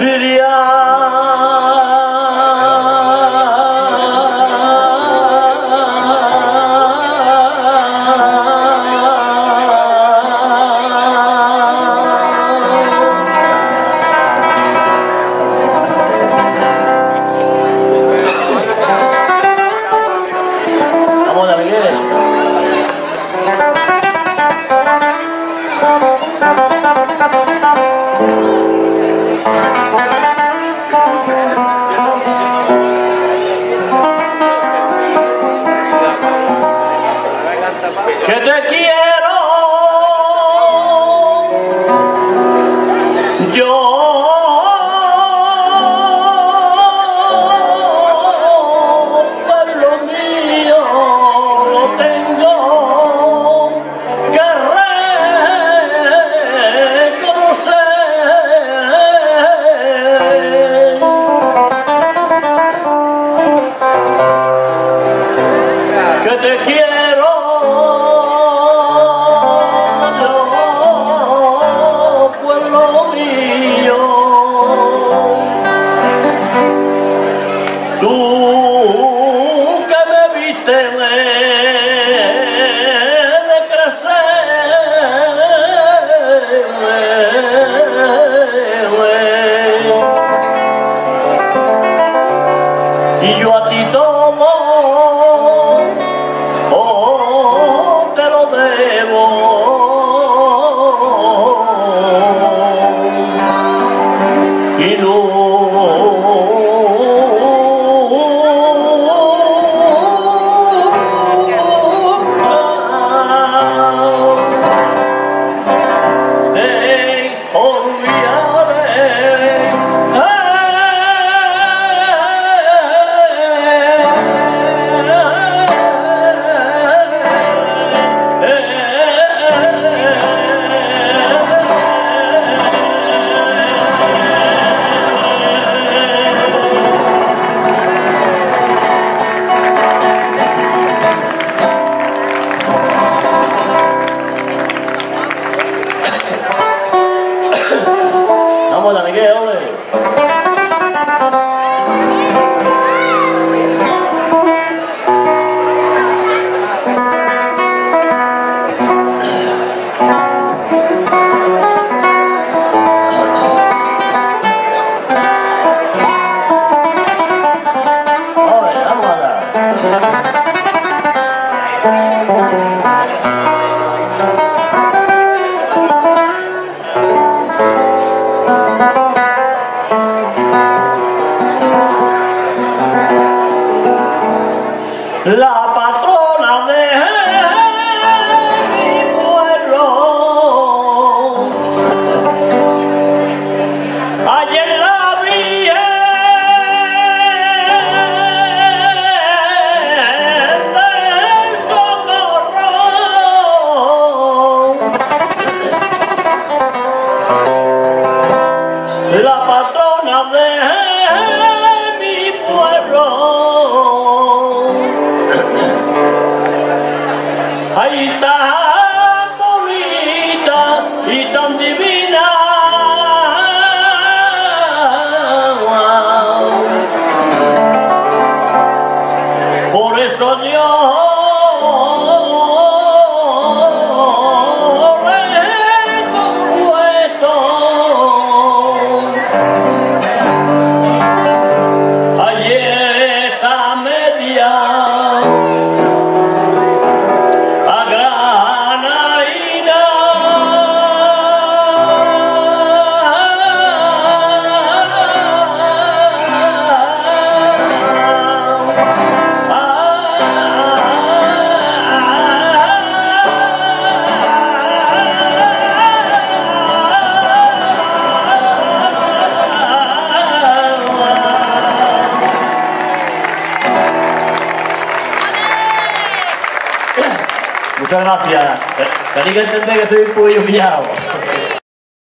Biryani. them vamos, amigueo, hombre. la gracias. Tenéis que que.